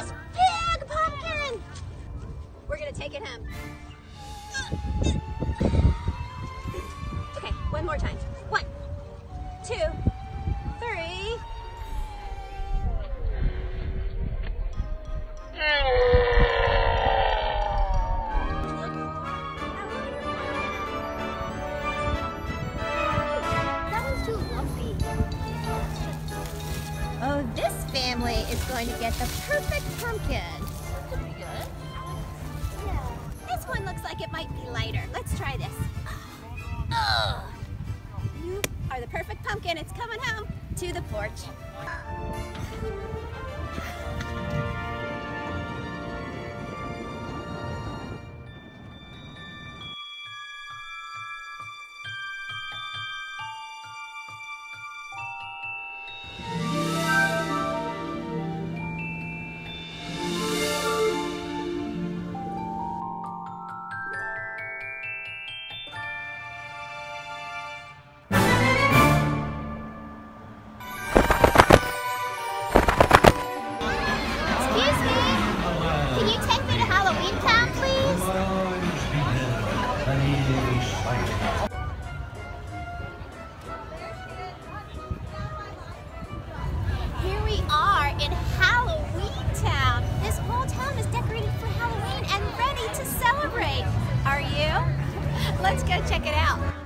this big pumpkin. We're gonna take it home. Family is going to get the perfect pumpkin. This one looks like it might be lighter. Let's try this. Oh, you are the perfect pumpkin. It's coming home to the porch. Let's go check it out.